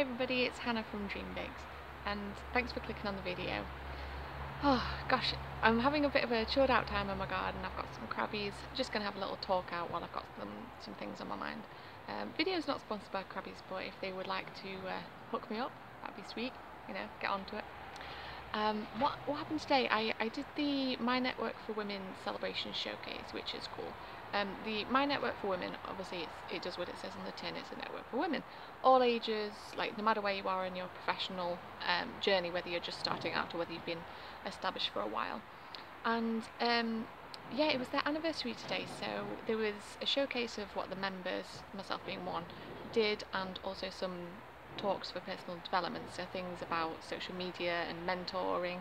Hi everybody, it's Hannah from Dreambakes and thanks for clicking on the video. Oh gosh, I'm having a bit of a chilled out time in my garden. I've got some Crabbie's, just going to have a little talk out while I've got some, some things on my mind. Um, video's not sponsored by Crabbie's, but if they would like to uh, hook me up, that'd be sweet, you know, get onto it. Um, what, what happened today, I, I did the My Network for Women Celebration Showcase, which is cool. Um, the My Network for Women, obviously it does what it says on the tin, it's a network for women. All ages, like no matter where you are in your professional um, journey, whether you're just starting out or whether you've been established for a while. And um, yeah, it was their anniversary today, so there was a showcase of what the members, myself being one, did and also some talks for personal development, so things about social media and mentoring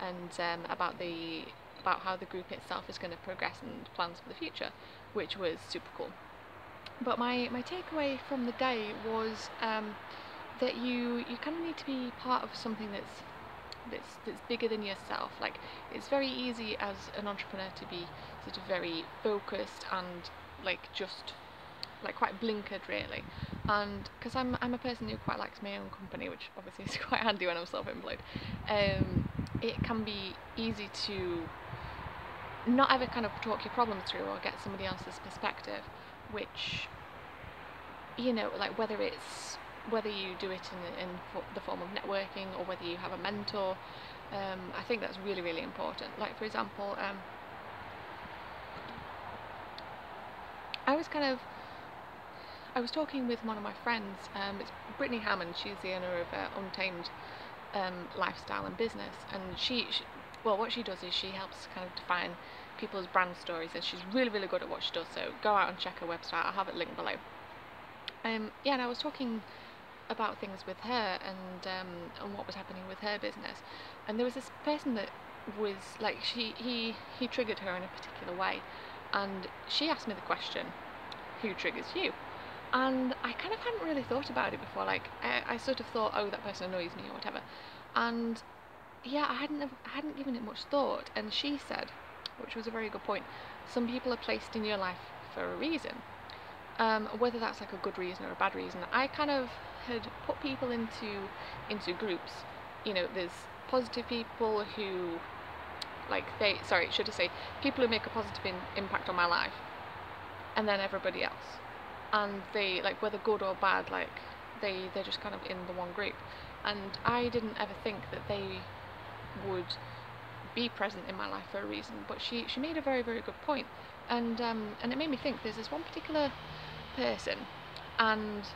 and um, about the about how the group itself is going to progress and plans for the future, which was super cool. But my, my takeaway from the day was um, that you you kind of need to be part of something that's that's that's bigger than yourself. Like it's very easy as an entrepreneur to be sort of very focused and like just like quite blinkered really and because I'm, I'm a person who quite likes my own company which obviously is quite handy when I'm self-employed um, it can be easy to not ever kind of talk your problems through or get somebody else's perspective, which, you know, like whether it's whether you do it in, in the form of networking or whether you have a mentor, um, I think that's really, really important. Like, for example, um, I was kind of, I was talking with one of my friends, um, it's Brittany Hammond, she's the owner of uh, Untamed um, Lifestyle and Business, and she, she well what she does is she helps kind of define people's brand stories and she's really really good at what she does so go out and check her website. I'll have it linked below. Um, yeah and I was talking about things with her and um, and what was happening with her business and there was this person that was like she he he triggered her in a particular way and she asked me the question who triggers you? And I kind of hadn't really thought about it before like I, I sort of thought oh that person annoys me or whatever. And yeah, I hadn't I hadn't given it much thought, and she said, which was a very good point. Some people are placed in your life for a reason, um, whether that's like a good reason or a bad reason. I kind of had put people into into groups. You know, there's positive people who, like they, sorry, should I say, people who make a positive in, impact on my life, and then everybody else, and they like whether good or bad, like they they're just kind of in the one group, and I didn't ever think that they would be present in my life for a reason. But she, she made a very, very good point. And, um, and it made me think there's this one particular person and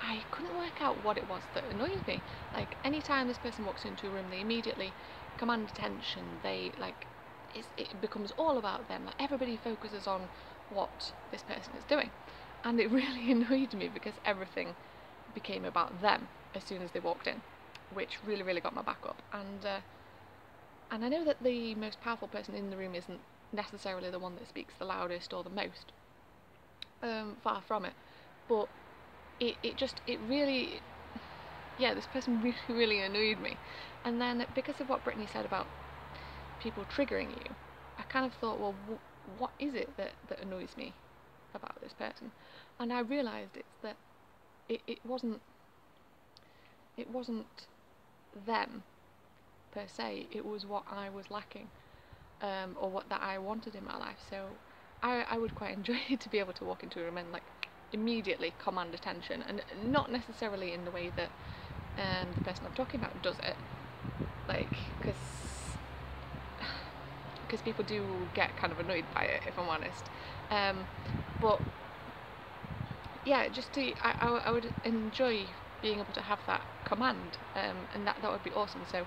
I couldn't work out what it was that annoyed me. Like anytime this person walks into a room, they immediately command attention. They like it becomes all about them. Like everybody focuses on what this person is doing, and it really annoyed me because everything became about them as soon as they walked in, which really really got my back up. And uh, and I know that the most powerful person in the room isn't necessarily the one that speaks the loudest or the most. Um, far from it. But it, it just, it really, yeah, this person really, really annoyed me. And then because of what Brittany said about people triggering you, I kind of thought, well, wh what is it that, that annoys me about this person? And I realised it's that it, it wasn't, it wasn't them per se, it was what I was lacking um, or what that I wanted in my life. So I, I would quite enjoy to be able to walk into a room and like immediately command attention and not necessarily in the way that um, the person I'm talking about does it. Like because because people do get kind of annoyed by it if I'm honest. Um, but yeah just to I, I, I would enjoy being able to have that command um, and that, that would be awesome. So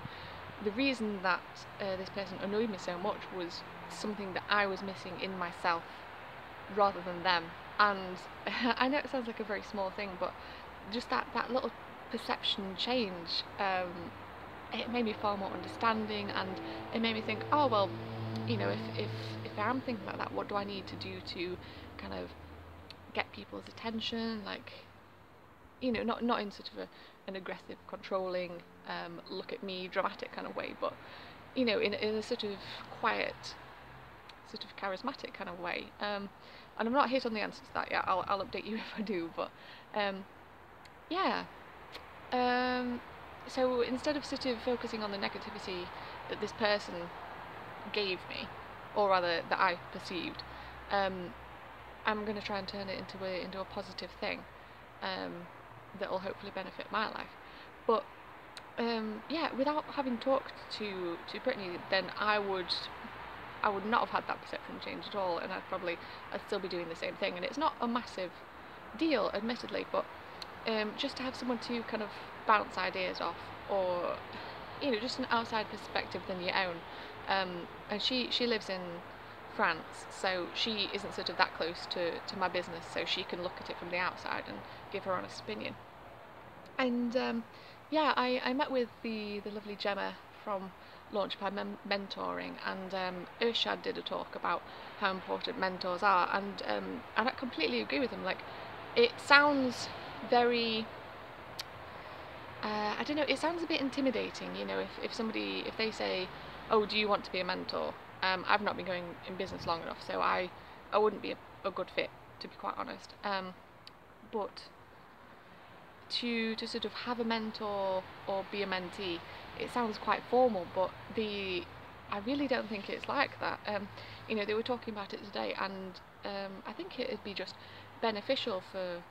the reason that uh, this person annoyed me so much was something that I was missing in myself rather than them. And I know it sounds like a very small thing, but just that, that little perception change, um, it made me far more understanding and it made me think, oh, well, you know, if, if, if I am thinking like that, what do I need to do to kind of get people's attention? Like, you know, not, not in sort of a, an aggressive, controlling, um, look at me, dramatic kind of way, but you know, in, in a sort of quiet, sort of charismatic kind of way. Um, and I'm not hit on the answer to that yet. I'll, I'll update you if I do. But um, yeah, Um, so instead of sort of focusing on the negativity that this person gave me, or rather that I perceived, um, I'm going to try and turn it into a into a positive thing um, that will hopefully benefit my life. But um, yeah, without having talked to to Brittany, then I would I would not have had that perception change at all, and I'd probably I'd still be doing the same thing. And it's not a massive deal, admittedly, but um, just to have someone to kind of bounce ideas off, or you know, just an outside perspective than your own. Um, and she she lives in France, so she isn't sort of that close to, to my business, so she can look at it from the outside and give her honest opinion. And um, yeah, I, I met with the, the lovely Gemma from Launchpad Mem- Mentoring, and um, Irshad did a talk about how important mentors are, and um, and I completely agree with him. Like, it sounds very. Uh, I don't know. It sounds a bit intimidating, you know. If if somebody if they say, "Oh, do you want to be a mentor?" Um, I've not been going in business long enough, so I I wouldn't be a, a good fit, to be quite honest. Um, but to to sort of have a mentor or be a mentee, it sounds quite formal, but the I really don't think it's like that. Um, you know, they were talking about it today, and um, I think it'd be just beneficial for,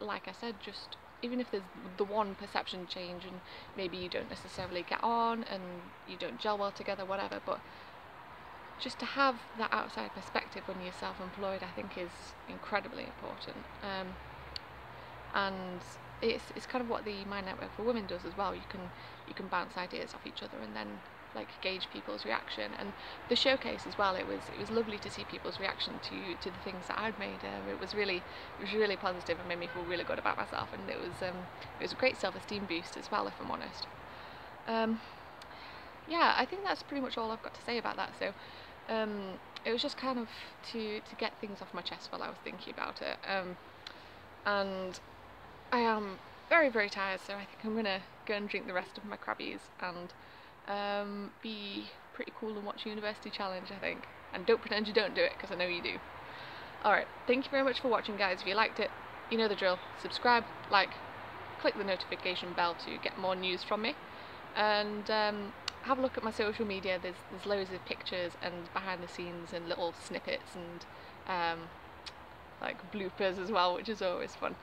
like I said, just even if there's the one perception change and maybe you don't necessarily get on and you don't gel well together, whatever, but just to have that outside perspective when you're self-employed, I think is incredibly important. Um, and it's it's kind of what the Mind Network for Women does as well. You can you can bounce ideas off each other and then like gauge people's reaction. And the showcase as well. It was it was lovely to see people's reaction to to the things that I'd made. Um, it was really it was really positive and made me feel really good about myself. And it was um, it was a great self-esteem boost as well, if I'm honest. Um, yeah, I think that's pretty much all I've got to say about that. So um, it was just kind of to to get things off my chest while I was thinking about it. Um, and I am very very tired, so I think I'm gonna go and drink the rest of my Crabbie's and um, be pretty cool and watch University Challenge. I think, and don't pretend you don't do it because I know you do. Alright, thank you very much for watching guys. If you liked it, you know the drill. Subscribe, like, click the notification bell to get more news from me. And um, have a look at my social media. There's there's loads of pictures and behind the scenes and little snippets and um, like bloopers as well, which is always fun.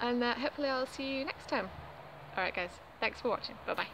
And uh, hopefully I'll see you next time. Alright guys, thanks for watching. Bye bye.